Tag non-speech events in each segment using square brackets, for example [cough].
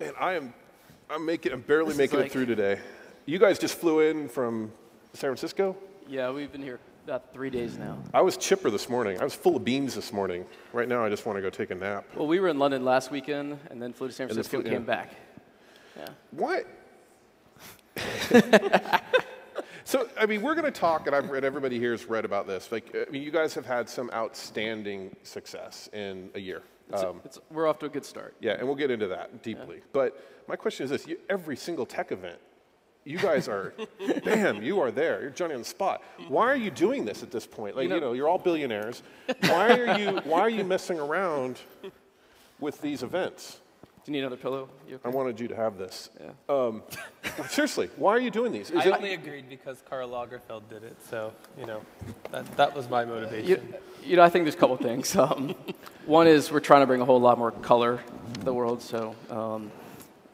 Man, I am, I'm making, I'm barely This is making like- it through today. You guys just flew in from San Francisco? Yeah, we've been here about three days now. I was chipper this morning. I was full of beans this morning. Right now, I just want to go take a nap. Well, we were in London last weekend and then flew to San then Francisco and flew- came back. Yeah. What? [laughs] so, I mean, we're going to talk, and I've read, everybody here has read about this. Like, I mean, you guys have had some outstanding success in a year. It's, Um, it's, we're off to a good start. yeah, and we'll get into that deeply. But my question is this you, every single tech event, you guys are, [laughs] bam, you are there. You're Johnny on the spot. Why are you doing this at this point? Like, you know, know- you're all billionaires. Why are you, why are you messing around with these events? Do you need another pillow? Okay? I wanted you to have this. Yeah. Um, [laughs] seriously, why are you doing these? Is I only agreed because Karl Lagerfeld did it, so you know that that was my motivation. You, you know, I think there's a couple things. [laughs] Um, one is we're trying to bring a whole lot more color to the world. So, um,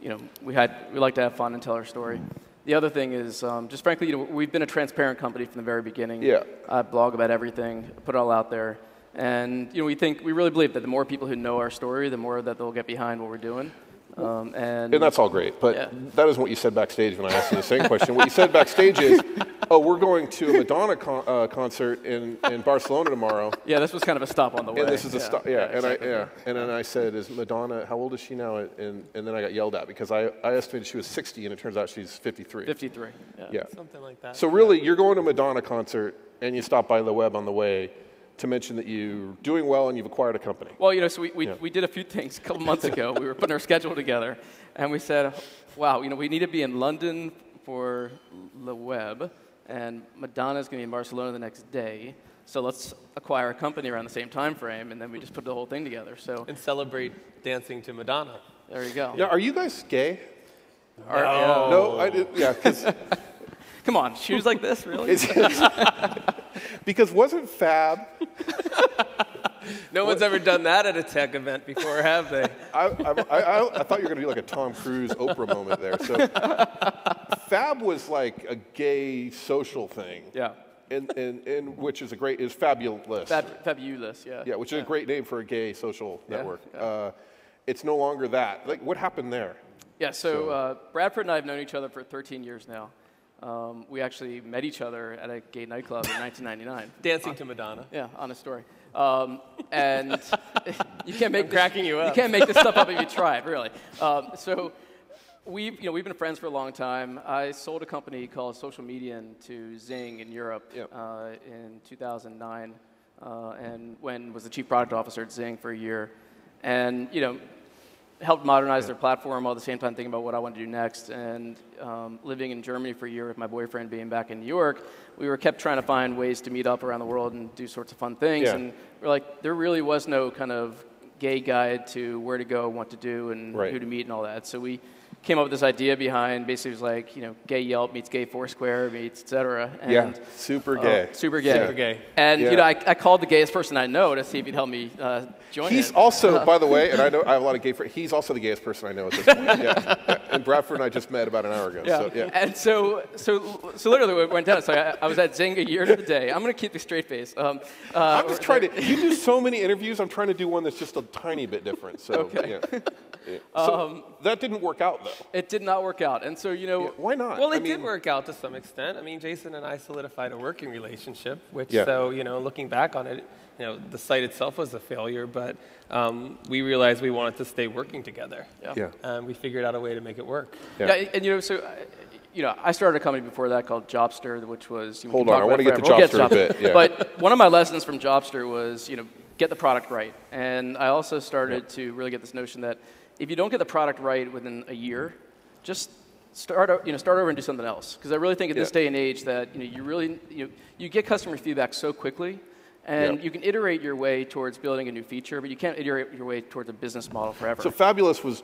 you know, we had we like to have fun and tell our story. The other thing is um, just frankly, you know, we've been a transparent company from the very beginning. Yeah. I blog about everything, put it all out there, and you know, we think we really believe that the more people who know our story, the more that they'll get behind what we're doing. Um, and and that's all great, but Yeah. that isn't what you said backstage when I asked you the same question. What you said backstage is, oh, we're going to a Madonna con- uh, concert in, in Barcelona tomorrow. yeah, this was kind of a stop on the way. And this is a stop, yeah, and exactly. I, yeah, and then I said, is Madonna, how old is she now? And, and then I got yelled at because I, I estimated she was 60 and it turns out she's 53. 53. Yeah. Yeah. Something like that. So really, you're going to a Madonna concert and you stop by LeWeb on the way to mention that you're doing well and you've acquired a company. Well, you know, so we, we, Yeah. we did a few things a couple months ago. we were putting our schedule together, and we said, wow, you know, we need to be in London for LeWeb, and Madonna's going to be in Barcelona the next day. So let's acquire a company around the same time frame, and then we just put the whole thing together. So and celebrate dancing to Madonna. there you go. Now, are you guys gay? All right, yeah. No, I did, yeah, 'cause [laughs] Come on, shoes like this, really? [laughs] because wasn't Fab, No one's ever done that at a tech event before, have they? I, I, I, I thought you were going to do like a Tom Cruise Oprah moment there. So Fab was like a gay social thing. yeah. And, and, and which is a great, is fabulous. Fab, fabulous, yeah. yeah, which is a great name for a gay social Yeah, network. yeah. Uh, it's no longer that. Like, what happened there? Yeah, so uh, Bradford and I have known each other for 13 years now. Um, we actually met each other at a gay nightclub in 1999. [laughs] Dancing to Madonna. Yeah, honest story. Um, and [laughs] you can't make I'm this, cracking you up. You can't make this stuff up if you [laughs] try, it, really. Um, so we've you know we've been friends for a long time. I sold a company called Social Median to XING in Europe Yep. uh, in 2009, uh, and when was the chief product officer at XING for a year, and you know helped modernize their platform while at the same time thinking about what I wanted to do next. And um, living in Germany for a year with my boyfriend being back in New York, we were kept trying to find ways to meet up around the world and do sorts of fun things. Yeah. And we're like, there really was no kind of gay guide to where to go, what to do, and Right. who to meet and all that. So we came up with this idea behind basically it was like, you know, gay Yelp meets gay Foursquare meets et cetera. And, yeah, super uh, gay. super gay. Super gay. And Yeah. you know, I, I called the gayest person I know to see if he'd help me uh, join He's it. also, by the way, and I know [laughs] I have a lot of gay friends. He's also the gayest person I know at this point. Yeah. Yeah. [laughs] And Bradford and I just met about an hour ago. Yeah. So, yeah. And so, so, so literally, we went down. So I, I was at XING a year to the day. I'm going to keep a straight face. Um, uh, I'm just trying to. You do so many interviews. I'm trying to do one that's just a tiny bit different. So, yeah. Yeah. [laughs] So that didn't work out though. It did not work out. And so, you know, Yeah, Why not? Well, I it did mean, work out to some extent. I mean, Jason and I solidified a working relationship, which, Yeah. so, you know, looking back on it, you know, the site itself was a failure, but um, we realized we wanted to stay working together. Yeah. And we figured out a way to make it work. Yeah. yeah. and you know, so, uh, you know, I started a company before that called Jobster, which was. we Hold on, I about wanna get to forever. We'll Jobster a bit, yeah. But one of my lessons from Jobster was, you know, get the product right. And I also started to really get this notion that if you don't get the product right within a year, just start, you know, start over and do something else. Because I really think at this Yeah. day and age that you know you really you, you get customer feedback so quickly, and Yeah. you can iterate your way towards building a new feature, but you can't iterate your way towards a business model forever. So fabulous was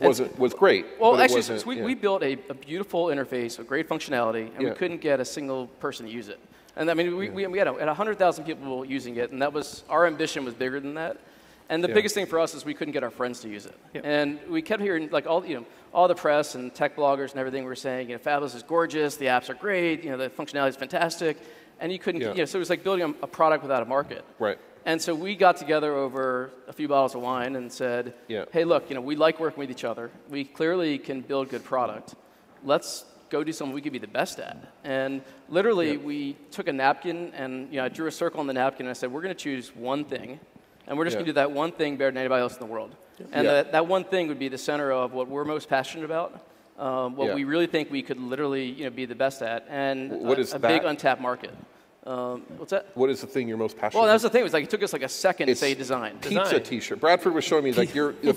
wasn't was great. Well, actually, wasn't- we, yeah. we built a, a beautiful interface a great functionality, and we couldn't get a single person to use it. And I mean, we, we, we had, a, had 100,000 people using it, and that was our ambition was bigger than that. And the Yeah. biggest thing for us is we couldn't get our friends to use it. Yep. And we kept hearing like all you know all the press and tech bloggers and everything were saying, you know, Fabulous is gorgeous, the apps are great, you know, the functionality is fantastic, and you couldn't, Yeah. you know, so it was like building a, a product without a market. Right. And so we got together over a few bottles of wine and said, Yeah. hey, look, you know, we like working with each other. We clearly can build good product. Let's go do something we could be the best at. And literally, Yeah. we took a napkin and you know, I drew a circle on the napkin and I said, we're going to choose one thing, and we're just Yeah. going to do that one thing better than anybody else in the world. And Yeah. that, that one thing would be the center of what we're most passionate about, um, what Yeah. we really think we could literally you know, be the best at, and What a, is a big untapped market. Um, what's that? What is the thing you're most passionate? About? Well, that was the thing. It was like it took us like a second It's to say design. Pizza Design. T-shirt. Bradford was showing me like your the,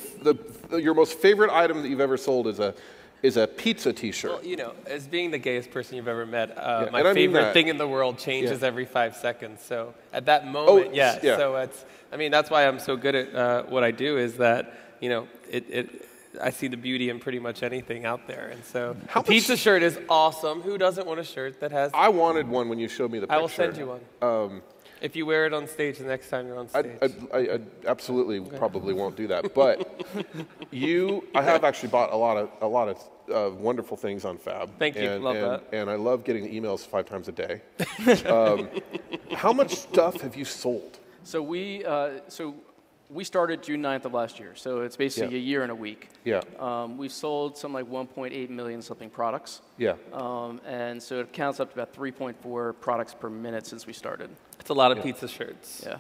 the, your most favorite item that you've ever sold is a is a pizza T-shirt. Well, you know, as being the gayest person you've ever met, uh, Yeah, my and I mean favorite thing in the world changes Yeah. every five seconds. So at that moment, Oh, yeah. yeah. So it's, I mean, that's why I'm so good at uh, what I do is that, you know, it, it, I see the beauty in pretty much anything out there. And so How the pizza shirt is awesome. Who doesn't want a shirt that has, I, I wanted one when you showed me the picture. I will send you one. Um, if you wear it on stage the next time you're on stage. I, I, I absolutely probably won't do that, but [laughs] you, I have actually bought a lot of a lot of uh, wonderful things on Fab. Thank you. and, Love and, that. And I love getting emails five times a day. [laughs] um, how much stuff have you sold? So we, uh, so we started June 9th of last year. So it's basically Yeah. a year and a week. Yeah, Um, we've sold something like 1.8 million something products. yeah. Um, and so it counts up to about 3.4 products per minute since we started. It's a lot of pizza shirts. Yeah.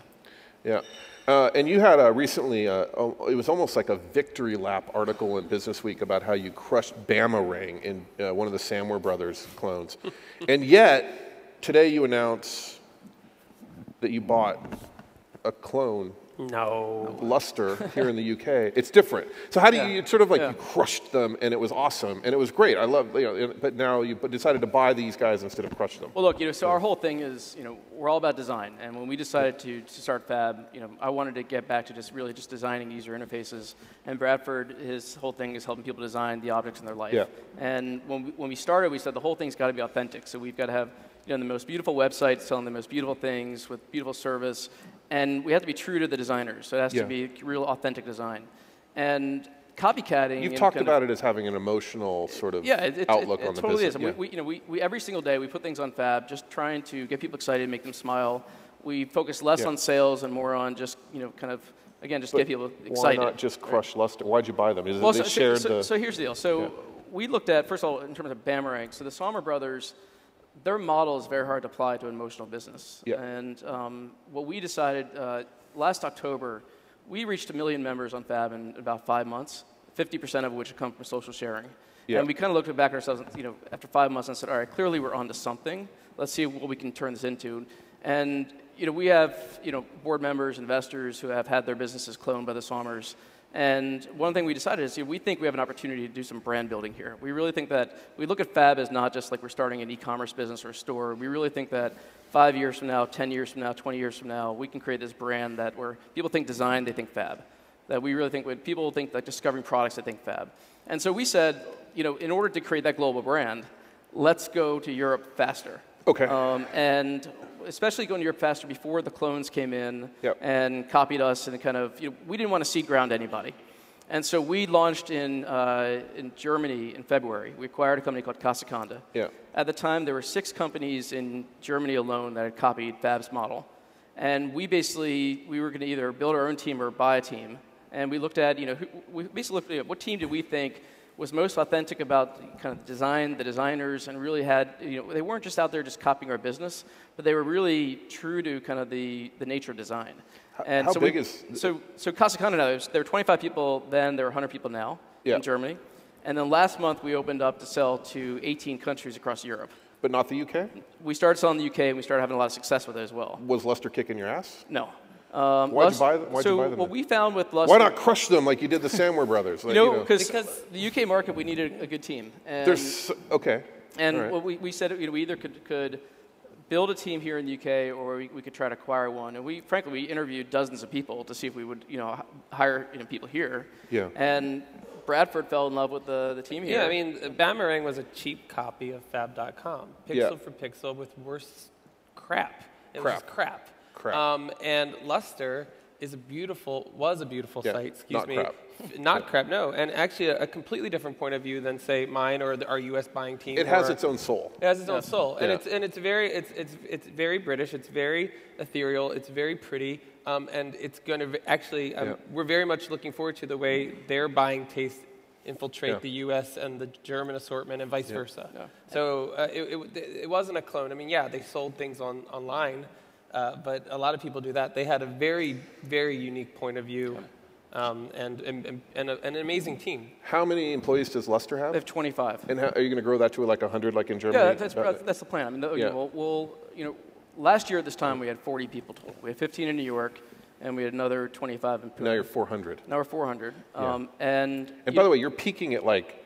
Yeah. Uh, and you had a recently, uh, it was almost like a victory lap article in Business Week about how you crushed Bamarang in uh, one of the Samwer Brothers clones. [laughs] and yet, today you announce that you bought a clone, No. Llustre, here in the UK. It's different. So how do you, Yeah. it's sort of like Yeah. you crushed them and it was awesome and it was great. I love, you know, but now you decided to buy these guys instead of crush them. Well, look, you know, so our whole thing is, you know, we're all about design. And when we decided to, to start Fab, you know, I wanted to get back to just really just designing user interfaces. And Bradford, his whole thing is helping people design the objects in their life. Yeah. And when we, when we started, we said the whole thing's got to be authentic. So we've got to have, you know, the most beautiful websites selling the most beautiful things with beautiful service. And we have to be true to the designers. So it has Yeah. to be real authentic design. And copycatting. You've talked kind of- about it as having an emotional sort of yeah, it, it, outlook it, it on the totally business. is. And Yeah. we, we, you know, we, we, every single day we put things on Fab, just trying to get people excited, make them smile. We focus less Yeah. on sales and more on just, you know, kind of, again, just But get people excited. Why not just crush Llustre? Why'd you buy them? Is it Well, they so, shared so, the? so here's the deal. So Yeah. we looked at, first of all, in terms of Bamarang, so the Samwer brothers, their model is very hard to apply to an emotional business. Yeah. And um, what we decided uh, last October, we reached a million members on Fab in about five months, 50% of which had come from social sharing. Yeah. And we kind of looked back at ourselves, you know, after five months and said, all right, clearly we're onto something. Let's see what we can turn this into. And, you know, we have, you know, board members, investors who have had their businesses cloned by the Samwers. And one thing we decided is you know, we think we have an opportunity to do some brand building here. We really think that we look at Fab as not just like we're starting an e-commerce business or a store. We really think that five years from now, 10 years from now, 20 years from now, we can create this brand that where people think design, they think Fab. That we really think when people think like discovering products, they think Fab. And so we said, you know, in order to create that global brand, let's go to Europe faster. Okay. Um, and especially going to Europe faster before the clones came in Yep. and copied us and kind of, you know, we didn't want to cede ground anybody. And so we launched in, uh, in Germany in February. We acquired a company called Casacanda. Yeah. At the time, there were six companies in Germany alone that had copied Fab's model. And we basically, we were going to either build our own team or buy a team. And we looked at, you know, who, we basically looked at what team did we think was most authentic about kind of design, the designers, and really had, you know, they weren't just out there just copying our business, but they were really true to kind of the, the nature of design. And how so big we, is- so so Casacanda now, there were 25 people then, there were 100 people now Yeah. in Germany. And then last month we opened up to sell to 18 countries across Europe. But not the UK? We started selling the UK and we started having a lot of success with it as well. Was Llustre kicking your ass? No. Um, Why'd you buy them- why'd you so buy them what then? we found with Llustre, Why not crush them like you did the Samwer brothers? Like, you know, because Because- the UK market we needed a good team. And, there's okay. and All right. what we, we said, you know, we either could, could build a team here in the UK or we, we could try to acquire one. And we, frankly, we interviewed dozens of people to see if we would, you know, hire you know, people here. Yeah. And Bradford fell in love with the, the team here. Yeah, I mean, Bamarang was a cheap copy of Fab.com, pixel Yeah. for pixel with worse crap. It Crap. was crap. Crap. Um, and Llustre is a beautiful, was a beautiful Yeah, site. Excuse not me. crap. Not crap, no. And actually, a, a completely different point of view than say mine or the, our U.S. buying team. It has its own soul. it has its own soul, and Yeah. it's and it's very it's it's it's very British. It's very ethereal. It's very pretty. Um, and it's going to actually, um, Yeah. we're very much looking forward to the way their buying tastes infiltrate Yeah. the U.S. and the German assortment and vice versa. Yeah. So uh, it, it, it wasn't a clone. I mean, yeah, they sold things on, online, uh, but a lot of people do that. They had a very, very unique point of view um, and, and, and, and a, an amazing team. How many employees does Llustre They have? have 25. And how, are you going to grow that to like 100 like in Germany? Yeah, that's, that's, that's the plan. I mean, the, you Yeah. know, we'll, we'll, you know, last year at this time we had 40 people total. We had 15 in New York, and we had another 25 in Pune. now you're 400. Now we're 400. Um, and And by the way, you're peaking at like,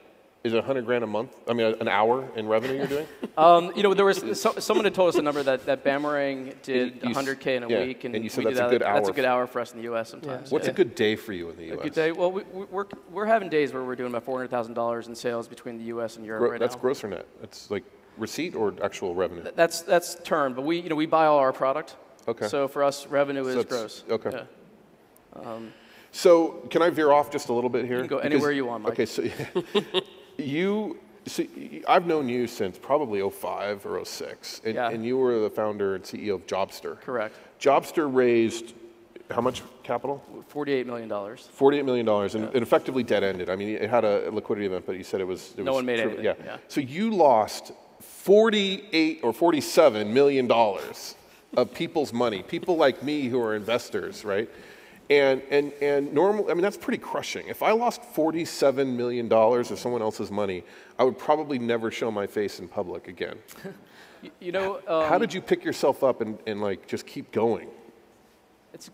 is it 100 grand a month? I mean, an hour in revenue you're doing? [laughs] Um, you know, there was so, someone had told us a number that, that Boomerang did You s- 100k in a yeah, week, and, and you said we that's did a good that. That's hour a good hour for us in the U.S. sometimes. What's yeah. a good day for you in the A U.S.? good day? Well, we, we- we're we're having days where we're doing about four hundred thousand dollars in sales between the U.S. and Europe Gro- right that's now. gross or net? That's like receipt or actual revenue? That's that's term, but we you know we buy all our product. Okay. So for us, revenue So is it's- gross. okay. Yeah. So can I veer off just a little bit here? can go Because- anywhere you want, Mike. Okay, so [laughs] you, so y- I've known you since probably 05 or 06, and, Yeah. and you were the founder and CEO of Jobster. Correct. Jobster raised how much capital? Forty-eight million dollars. $48 million and, and effectively dead ended. I mean, it had a liquidity event, but you said it was. It No was one made anything, Yeah. yeah. So you lost 48 or 47 million dollars of people's money, people like me who are investors, right? And, and, and normal, I mean, that's pretty crushing. If I lost $47 million of someone else's money, I would probably never show my face in public again. [laughs] You, know, um, How did you pick yourself up and, and like just keep going? It's,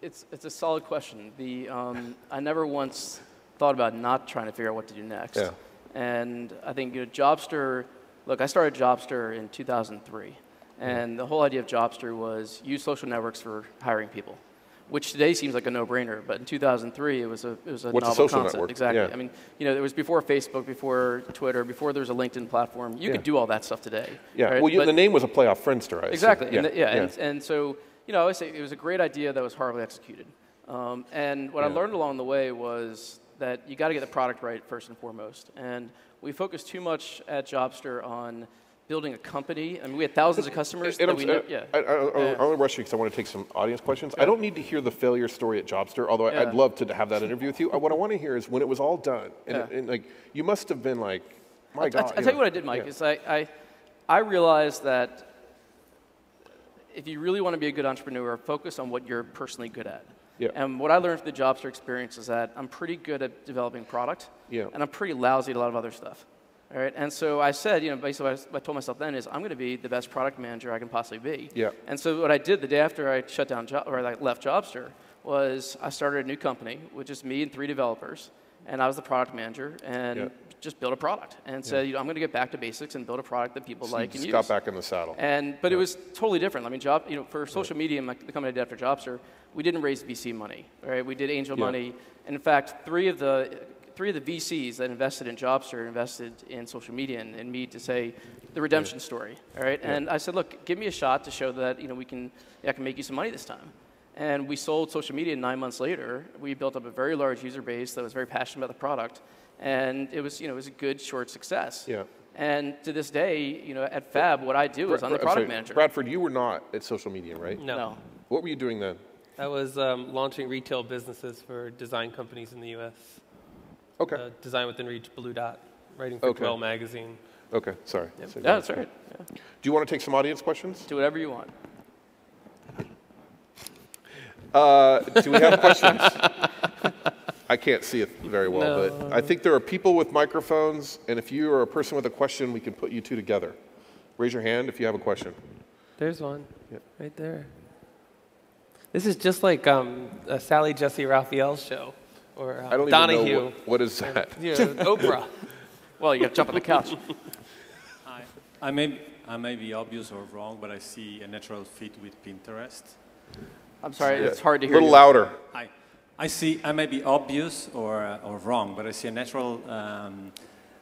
it's, it's a solid question. The, um, I never once thought about not trying to figure out what to do next. Yeah. And I think you know, Jobster, look, I started Jobster in 2003. And the whole idea of Jobster was use social networks for hiring people, which today seems like a no-brainer. But in 2003, it was a, it was a What's a novel social concept. network? Exactly. Yeah. I mean, you know, it was before Facebook, before Twitter, before there was a LinkedIn platform. You Yeah. could do all that stuff today. Yeah, right? well, you, But- the name was a play off Friendster, I. Exactly. Yeah, And, the- yeah, And, and so, you know, I always say it was a great idea that was horribly executed. Um, and what I learned along the way was that you got to get the product right first and foremost. And we focused too much at Jobster on building a company. I mean, we had thousands of customers And that I'm, we s- yeah. I, I, I, Yeah. I want to rush you because I want to take some audience questions. I don't need to hear the failure story at Jobster, although Yeah. I'd love to have that interview with you. Uh, [laughs] What I want to hear is when it was all done, and, Yeah. and like you must have been like, my I, God. I tell you what I did, Mike, yeah. is I, I, I realized that if you really want to be a good entrepreneur, focus on what you're personally good at. Yeah. And what I learned from the Jobster experience is that I'm pretty good at developing product, Yeah. and I'm pretty lousy at a lot of other stuff. All right, and so I said, you know, basically what I, told myself then is I'm going to be the best product manager I can possibly be. Yeah. And so what I did the day after I shut down job, or I left Jobster was I started a new company with just me and three developers, and I was the product manager and Yeah. just built a product and said, you know, I'm going to get back to basics and build a product that people You like just and got back in the saddle. And but it was totally different. I mean, job, you know, for Social Median, the company I did after Jobster, we didn't raise VC money, right? We did angel Yeah. money, and in fact, three of the three of the VCs that invested in Jobster invested in Social Median and, and me to say the redemption story, all right? And I said, look, give me a shot to show that you know we can, I can make you some money this time. And we sold Social Median nine months later. We built up a very large user base that was very passionate about the product, and it was you know it was a good short success. Yeah. And to this day, you know, at Fab, what I do is I'm the Bra- product sorry, manager. Bradford, you were not at Social Median, right? No. No. What were you doing then? I was um, launching retail businesses for design companies in the U.S. Okay. Uh, design Within Reach, Blu Dot, writing for Okay. Dwell Magazine. okay. Sorry. Yeah, that's right. Yeah. Do you want to take some audience questions? Do whatever you want. Uh, do we have questions? [laughs] I can't see it very well, but I think there are people with microphones, and if you are a person with a question, we can put you two together. Raise your hand if you have a question. There's one Yep. right there. This is just like um, a Sally Jessy Raphael's show, or uh, I don't Donahue. even know what, what is that. Yeah, Oprah. [laughs] Well, you got to jump on the couch. [laughs] I, I, may, I may be obvious or wrong, but I see a natural fit with Pinterest. I'm sorry, it's hard to hear. A little you. louder. I, I see, I may be obvious or, uh, or wrong, but I see a natural um,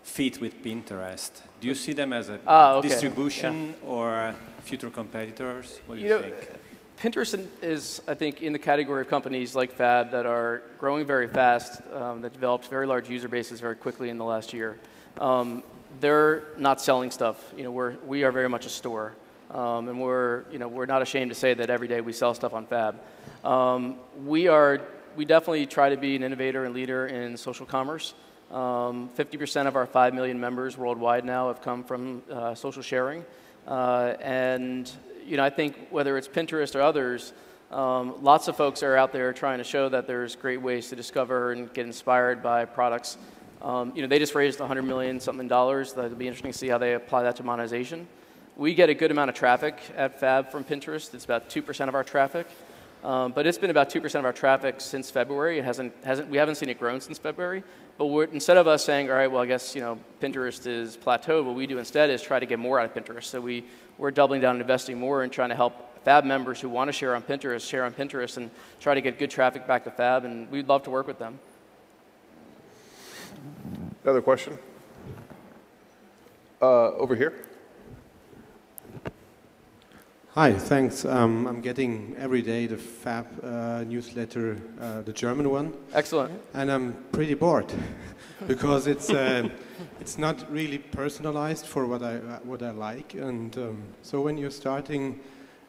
fit with Pinterest. Do you see them as a Ah, okay. distribution or future competitors? What do you, You know, think? Pinterest is, I think, in the category of companies like Fab that are growing very fast, um, that developed very large user bases very quickly in the last year. Um, they're not selling stuff. You know, we're, we are very much a store. Um, and we're, you know, we're not ashamed to say that every day we sell stuff on Fab. Um, we are, we definitely try to be an innovator and leader in social commerce. 50% um, of our 5 million members worldwide now have come from uh, social sharing. Uh, and, you know, I think whether it's Pinterest or others, um, lots of folks are out there trying to show that there's great ways to discover and get inspired by products. Um, you know, they just raised 100 million something dollars. That'll be interesting to see how they apply that to monetization. We get a good amount of traffic at Fab from Pinterest. It's about 2% of our traffic. Um, but it's been about 2% of our traffic since February. It hasn't, hasn't, we haven't seen it grown since February. But instead of us saying, all right, well, I guess you know, Pinterest is plateaued, what we do instead is try to get more out of Pinterest. So we, we're doubling down and investing more and trying to help Fab members who want to share on Pinterest share on Pinterest and try to get good traffic back to Fab. And we'd love to work with them. Another question? Uh, over here. Hi, thanks. Um, I'm getting every day the Fab uh, newsletter, uh, the German one. Excellent. And I'm pretty bored [laughs] because it's uh, it's not really personalized for what I uh, what I like. And um, so when you're starting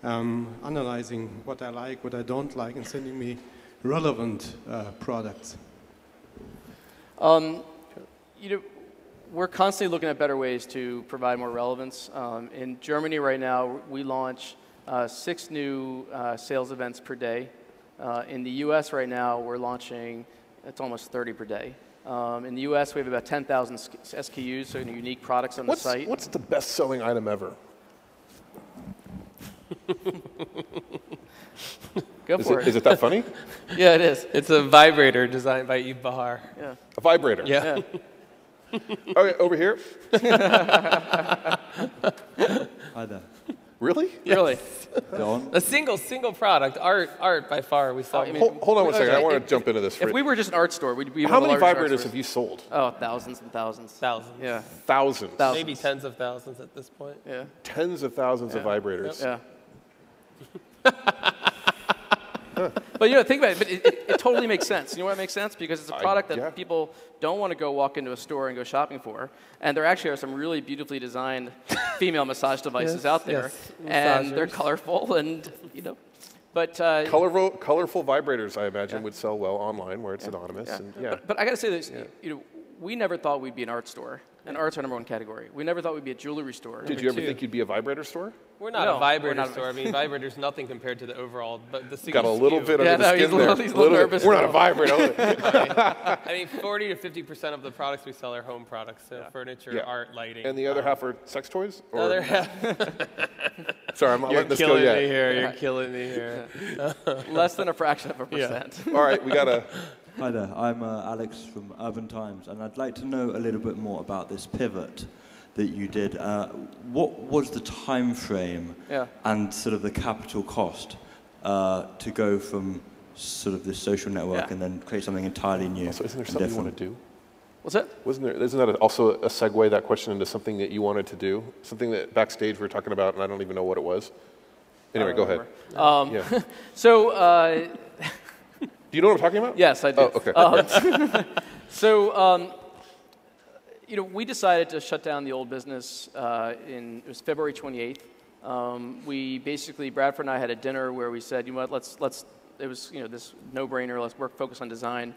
um, analyzing what I like, what I don't like, and sending me relevant uh, products. Um, you know, we're constantly looking at better ways to provide more relevance. Um, in Germany right now, we launch uh, six new uh, sales events per day. Uh, in the US right now, we're launching, it's almost 30 per day. Um, in the US, we have about 10,000 SKUs, so unique products on what's, the site. What's the best selling item ever? [laughs] Go is for it, it. Is it that funny? [laughs] yeah, it is. It's a vibrator designed by Yves Behar. Yeah. A vibrator. Yeah. yeah. [laughs] [laughs] okay, over here. [laughs] Hi there. Really? [laughs] Really? Don? A single, single product, art, art by far. We sell. Oh, I mean, Hold, hold on one second. I If- want if- to jump into this. If For we were just an art store, we'd be How one many of the largest vibrators have you sold? Oh, thousands and thousands. thousands. Yeah, Thousands. Thousands. Maybe tens of thousands at this point. yeah, Tens of thousands of Yeah. vibrators. yeah. [laughs] but you know, think about it. But it, it, it totally makes sense. You know why it makes sense? Because it's a product that yeah. people don't want to go walk into a store and go shopping for. And there actually are some really beautifully designed [laughs] female massage devices Yes, out there, yes, and they're colorful and you know. But uh, Colorful, colorful vibrators, I imagine, would sell well online where it's anonymous. Yeah. And, yeah. But, but I got to say this, you know, we never thought we'd be an art store, and art's our number one category. We never thought we'd be a jewelry store. Did you ever two. think you'd be a vibrator store? We're not No, a vibrator not store. I mean, [laughs] vibrator's nothing compared to the overall. But the Got a single little SKU. bit Yeah, under no, the he's skin a little- there. he's a little bit. nervous We're not a now. vibrator. [laughs] I mean, 40 to 50 percent of the products we sell are home products, so furniture, Yeah. art, lighting. and the other um, half are sex toys? The Or- other half. [laughs] Sorry, I'm not You're letting this go You're killing me here. You're killing me here. Less than a fraction of a Yeah. percent. All right, we got a. Hi there. I'm uh, Alex from Urban Times, and I'd like to know a little bit more about this pivot that you did. Uh, what was the time frame Yeah. and sort of the capital cost uh, to go from sort of this social network Yeah. and then create something entirely new? So, isn't there and something you want to do? What's that? Wasn't there? Isn't that also a segue that question into something that you wanted to do? Something that backstage we were talking about, and I don't even know what it was. Anyway, go ahead. Um, Yeah. [laughs] So, uh, [laughs] Do you know what I'm talking about? yes, I do. Oh, okay. Um, [laughs] so, um, you know, we decided to shut down the old business uh, in, it was February 28th. Um, we basically, Bradford and I had a dinner where we said, you know what, let's, let's, it was, you know, this no-brainer, let's work, focus on design.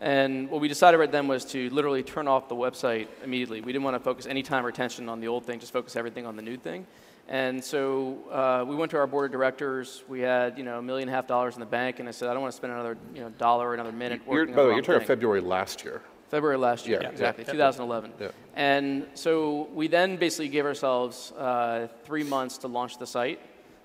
And what we decided right then was to literally turn off the website immediately. We didn't want to focus any time or attention on the old thing, just focus everything on the new thing. And so uh, we went to our board of directors. We had, you know, a million and a half dollars in the bank, and I said, I don't want to spend another, you know, dollar or another minute You're, working by the way, you're talking. February last year. February last year, Yeah, yeah. exactly, Yeah. 2011. Yeah. And so we then basically gave ourselves uh, three months to launch the site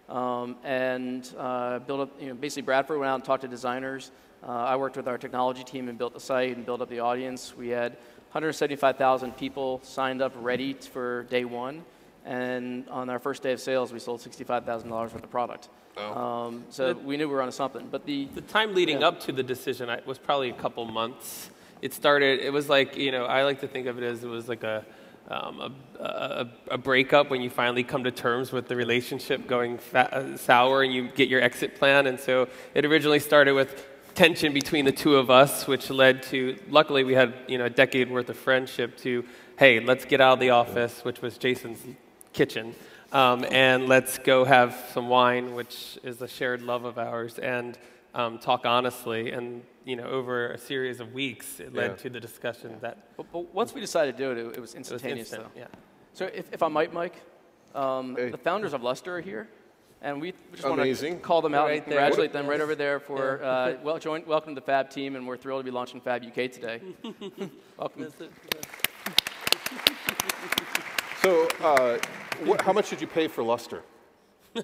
um, and uh, build up, you know, basically Bradford went out and talked to designers. Uh, I worked with our technology team and built the site and built up the audience. We had 175,000 people signed up ready for day one. And on our first day of sales, we sold $65,000 worth of product. Um, so we knew we were onto something. But the, The time leading Yeah. up to the decision I- was probably a couple months. It started. It was like you know I like to think of it as it was like a um, a, a, a breakup when you finally come to terms with the relationship going fa- uh, sour and you get your exit plan. And so it originally started with tension between the two of us, which led to luckily we had you know a decade worth of friendship. To hey, let's get out of the office, which was Jason's kitchen. um, and let's go have some wine, which is a shared love of ours, and um, talk honestly. And you know, over a series of weeks, it led Yeah. to the discussion that But, but once we decided to do it, it, it was it was instantaneous, instant. though. Yeah. So if, if I might, Mike, um, Hey. the founders of Llustre are here, and we just want to call them out Right and there. congratulate them right over there for uh, [laughs] well, join, welcome to the Fab team, and we're thrilled to be launching Fab UK today. [laughs] welcome. So, uh, wh- how much did you pay for Llustre? [laughs]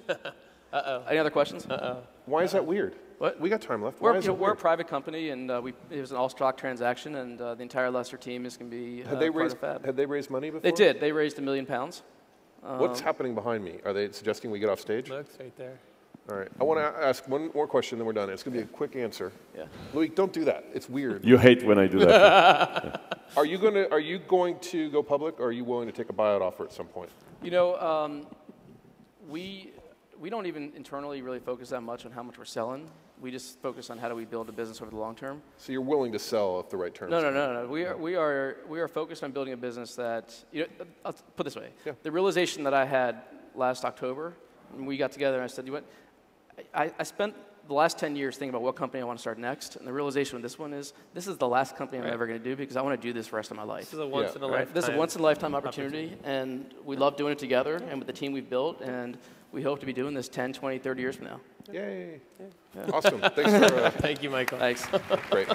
Uh-oh. Any other questions? Uh-oh. Why is that weird? What? We got time left. We're, is you know, we're a private company, and uh, we, it was an all-stock transaction, and uh, the entire Llustre team is going to be uh, Had they part raised of Fab. Had they raised money before? They did. They raised a million pounds. What's happening behind me? Are they suggesting we get off stage? Looks right there. All right. I want to ask one more question, then we're done. It's going to be a quick answer. Yeah. Louis, don't do that. It's weird. You hate when I do that. [laughs] Are you going to Are you going to go public, or are you willing to take a buyout offer at some point? You know, um, we we don't even internally really focus that much on how much we're selling. We just focus on how do we build a business over the long term. So you're willing to sell if the right terms. No, no, no, no. We are we are we are focused on building a business that you know. I'll put it this way. Yeah. The realization that I had last October when we got together, and I said, you know what? I, I spent the last 10 years thinking about what company I want to start next, and the realization with this one is this is the last company I'm ever going to do because I want to do this the rest of my life. This is a once Yeah. in a Right. lifetime. This is a once in a lifetime opportunity, and we love doing it together and with the team we've built, and we hope to be doing this 10, 20, 30 years from now. Yay! Awesome. Thanks for uh, [laughs] Thank you, Michael. Thanks. [laughs] great.